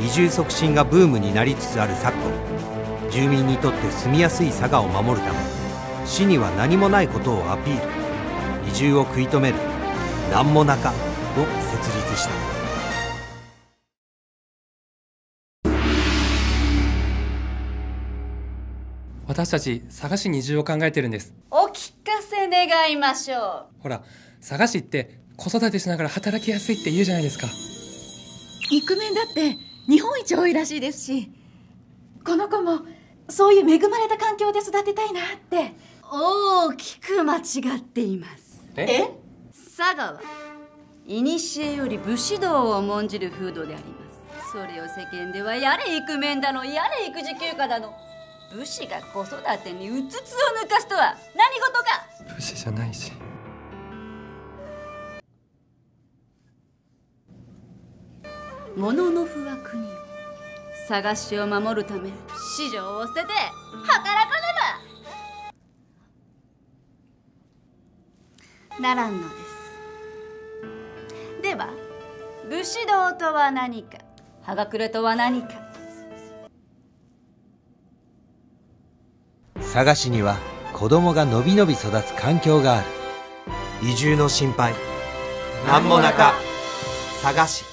移住促進がブームになりつつある昨今住民にとって住みやすい佐賀を守るため市には何もないことをアピール移住を食い止めるなんもなかを設立した。私たち佐賀市に移住を考えてるんです。お聞かせ願いましょほら佐賀市って子育てしながら働きやすいって言うじゃないですか。イクメンだって日本一多いらしいですしこの子もそういう恵まれた環境で育てたいなってう大きく間違っています。え？佐賀は古より武士道を重んじる風土でありますそれを世間ではやれイクメンだのやれ育児休暇だの武士が子育てにうつつを抜かすとは何事か武士じゃないしモノノフは国を探し。を守るため市場を捨てて働かねばならんのですでは武士道とは何か葉隠れとは何か佐賀市には子供がのびのび育つ環境がある移住の心配なんもなか佐賀市